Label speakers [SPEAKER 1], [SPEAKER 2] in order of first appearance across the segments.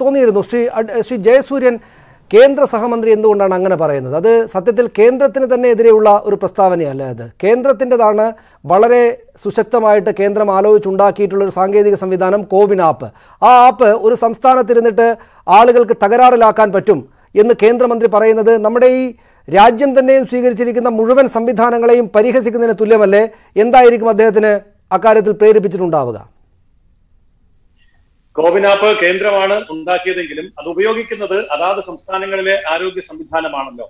[SPEAKER 1] തോന്നിയിരുന്നു. ശ്രീ ശ്രീ ജയസൂര്യൻ കേന്ദ്ര സഹമന്ത്രി എന്തുകൊണ്ടാണ് അങ്ങനെ പറയുന്നത്? അത് സത്യത്തിൽ കേന്ദ്രത്തിന് തന്നെ എതിരെയുള്ള ഒരു പ്രസ്താവനയല്ല അത്. കേന്ദ്രത്തിന്റെതാണ് വളരെ സുശക്തമായിട്ട് കേന്ദ്രം ആലോചിച്ചുണ്ടാക്കിയിട്ടുള്ള ഒരു സാങ്കേതിക സംവിധാനം കോവിൻ ആപ്പ് ആ ആപ്പ് ഒരു സംസ്ഥാനത്തിരുന്നിട്ട് ആളുകൾക്ക് തകരാറിലാക്കാൻ പറ്റും എന്ന് കേന്ദ്രമന്ത്രി പറയുന്നത് നമ്മുടെ ഈ രാജ്യം തന്നെയും സ്വീകരിച്ചിരിക്കുന്ന മുഴുവൻ സംവിധാനങ്ങളെയും പരിഹസിക്കുന്നതിന് തുല്യമല്ലേ? എന്തായിരിക്കും അദ്ദേഹത്തിന് അക്കാര്യത്തിൽ പ്രേരിപ്പിച്ചിട്ടുണ്ടാവുക?
[SPEAKER 2] കോവിൻ ആപ്പ് കേന്ദ്രമാണ് ഉണ്ടാക്കിയതെങ്കിലും അത് ഉപയോഗിക്കുന്നത് അതാത് സംസ്ഥാനങ്ങളിലെ ആരോഗ്യ സംവിധാനമാണല്ലോ.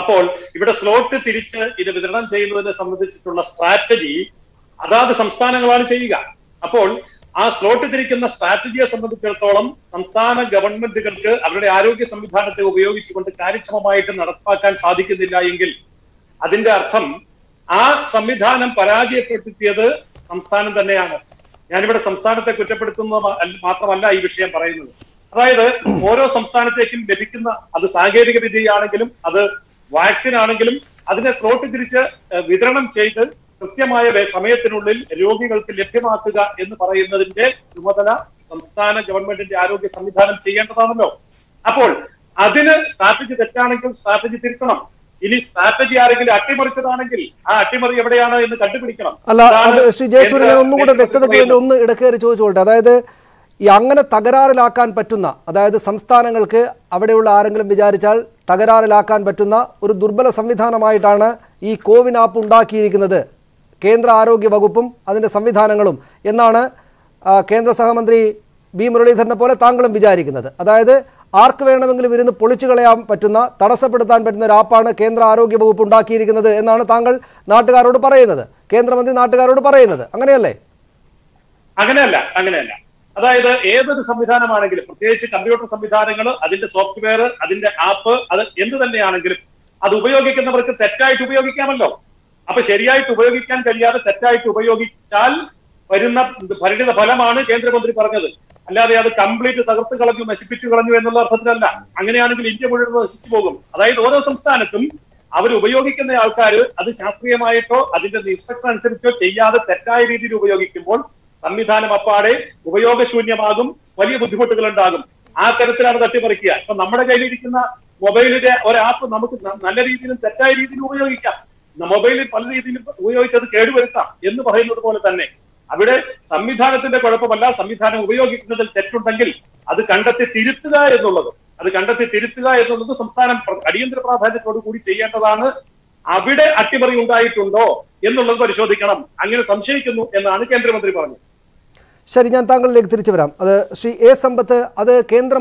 [SPEAKER 2] അപ്പോൾ ഇവിടെ സ്ലോട്ട് തിരിച്ച് ഇത് വിതരണം ചെയ്യുന്നതിനെ സംബന്ധിച്ചിട്ടുള്ള സ്ട്രാറ്റജി അതാത് സംസ്ഥാനങ്ങളാണ് ചെയ്യുക. അപ്പോൾ ആ സ്ലോട്ട് തിരിക്കുന്ന സ്ട്രാറ്റജിയെ സംബന്ധിച്ചിടത്തോളം സംസ്ഥാന ഗവൺമെന്റുകൾക്ക് അവരുടെ ആരോഗ്യ സംവിധാനത്തെ ഉപയോഗിച്ചുകൊണ്ട് കാര്യക്ഷമമായിട്ട് നടപ്പാക്കാൻ സാധിക്കുന്നില്ല എങ്കിൽ അതിന്റെ അർത്ഥം ആ സംവിധാനം പരാജയപ്പെടുത്തിയത് സംസ്ഥാനം തന്നെയാണ്. ഞാനിവിടെ സംസ്ഥാനത്തെ കുറ്റപ്പെടുത്തുന്നത് മാത്രമല്ല ഈ വിഷയം പറയുന്നത്. അതായത് ഓരോ സംസ്ഥാനത്തേക്കും ലഭിക്കുന്ന അത് സാങ്കേതിക വിദ്യയാണെങ്കിലും അത് വാക്സിൻ ആണെങ്കിലും അതിനെ സ്ലോട്ട് തിരിച്ച് വിതരണം ചെയ്ത് കൃത്യമായ സമയത്തിനുള്ളിൽ രോഗികൾക്ക് ലഭ്യമാക്കുക എന്ന് പറയുന്നതിന്റെ ചുമതല സംസ്ഥാന ഗവൺമെന്റിന്റെ ആരോഗ്യ സംവിധാനം ചെയ്യേണ്ടതാണല്ലോ. അപ്പോൾ അതിന് സ്ട്രാറ്റജി തെറ്റാണെങ്കിൽ സ്ട്രാറ്റജി തിരുത്തണം. ഇനി സ്ട്രാറ്റജി ആരെങ്കിലും അട്ടിമറിച്ചതാണെങ്കിൽ ആ അട്ടിമറി എവിടെയാണ് എന്ന് കണ്ടുപിടിക്കണം.
[SPEAKER 1] അല്ല ശ്രീ ജയസൂര്യ ഒന്നും
[SPEAKER 2] കൂടെ
[SPEAKER 1] വ്യക്തത
[SPEAKER 2] കേന്ദ്ര
[SPEAKER 1] വ്യക്തതയ്ക്ക് വേണ്ടി ഒന്ന് ഇടക്കേറി ചോദിച്ചോട്ടെ അതായത് ഈ അങ്ങനെ തകരാറിലാക്കാൻ പറ്റുന്ന അതായത് സംസ്ഥാനങ്ങൾക്ക് അവിടെയുള്ള ആരെങ്കിലും വിചാരിച്ചാൽ തകരാറിലാക്കാൻ പറ്റുന്ന ഒരു ദുർബല സംവിധാനമായിട്ടാണ് ഈ കോവിൻ ആപ്പ് ഉണ്ടാക്കിയിരിക്കുന്നത്. കേന്ദ്ര ആരോഗ്യ വകുപ്പും അതിന്റെ സംവിധാനങ്ങളും എന്നാണ് കേന്ദ്ര സഹമന്ത്രി വി മുരളീധരനെ പോലെ താങ്കളും വിചാരിക്കുന്നത്. അതായത് ആർക്ക് വേണമെങ്കിലും ഇരുന്ന് പൊളിച്ചു കളയാൻ പറ്റുന്ന തടസ്സപ്പെടുത്താൻ പറ്റുന്ന ഒരു ആപ്പാണ് കേന്ദ്ര ആരോഗ്യ വകുപ്പ് ഉണ്ടാക്കിയിരിക്കുന്നത് എന്നാണ് താങ്കൾ നാട്ടുകാരോട് പറയുന്നത്. കേന്ദ്രമന്ത്രി നാട്ടുകാരോട് പറയുന്നത്. അങ്ങനെയല്ലേ?
[SPEAKER 2] അങ്ങനെയല്ല അങ്ങനെയല്ല. അതായത് ഏതൊരു സംവിധാനമാണെങ്കിലും പ്രത്യേകിച്ച് കമ്പ്യൂട്ടർ സംവിധാനങ്ങൾ അതിന്റെ സോഫ്റ്റ്വെയർ അതിന്റെ ആപ്പ് അത് എന്ത് തന്നെയാണെങ്കിലും അത് ഉപയോഗിക്കുന്നവർക്ക് തെറ്റായിട്ട് ഉപയോഗിക്കാമല്ലോ. അപ്പൊ ശരിയായിട്ട് ഉപയോഗിക്കാൻ കഴിയാതെ തെറ്റായിട്ട് ഉപയോഗിച്ചാൽ വരുന്ന പരിണിത ഫലമാണ് കേന്ദ്രമന്ത്രി പറഞ്ഞത്. അല്ലാതെ അത് കംപ്ലീറ്റ് തകർത്ത് കളഞ്ഞു നശിപ്പിച്ചു കളഞ്ഞു എന്നുള്ള അർത്ഥത്തിലല്ല. അങ്ങനെയാണെങ്കിൽ ഇന്ത്യ മുഴുവൻ നശിച്ചു പോകും. അതായത് ഓരോ സംസ്ഥാനത്തും അവർ ഉപയോഗിക്കുന്ന ആൾക്കാർ അത് ശാസ്ത്രീയമായിട്ടോ അതിന്റെ ഇൻസ്ട്രക്ഷൻ അനുസരിച്ചോ ചെയ്യാതെ തെറ്റായ രീതിയിൽ ഉപയോഗിക്കുമ്പോൾ സംവിധാനം അപ്പാടെ ഉപയോഗശൂന്യമാകും വലിയ ബുദ്ധിമുട്ടുകൾ ഉണ്ടാകും. ആ തരത്തിലാണ് തട്ടിപ്പറിക്കുക ഇപ്പൊ നമ്മുടെ കയ്യിലിരിക്കുന്ന മൊബൈലിന്റെ ഒരാപ്പ് നമുക്ക് നല്ല രീതിയിലും തെറ്റായ രീതിയിലും ഉപയോഗിക്കാം. മൊബൈലിൽ പല രീതിയിലും ഉപയോഗിച്ചത് കേടുവരുത്താം എന്ന് പറയുന്നത് പോലെ തന്നെ അവിടെ സംവിധാനത്തിന്റെ കുഴപ്പമല്ല. സംവിധാനം ഉപയോഗിക്കുന്നതിൽ തെറ്റുണ്ടെങ്കിൽ അത് കണ്ടെത്തി തിരുത്തുക എന്നുള്ളത് അത് കണ്ടെത്തി തിരുത്തുക എന്നുള്ളത് സംസ്ഥാനം അടിയന്തര പ്രാധാന്യത്തോടു കൂടി ചെയ്യേണ്ടതാണ്. അവിടെ അട്ടിമറി ഉണ്ടായിട്ടുണ്ടോ എന്നുള്ളത് പരിശോധിക്കണം. അങ്ങനെ സംശയിക്കുന്നു എന്നാണ് കേന്ദ്രമന്ത്രി പറഞ്ഞത്.
[SPEAKER 1] ശരി ഞാൻ താങ്കളിലേക്ക് തിരിച്ചു വരാം. അത് ശ്രീ എ സമ്പത്ത് അത് കേന്ദ്ര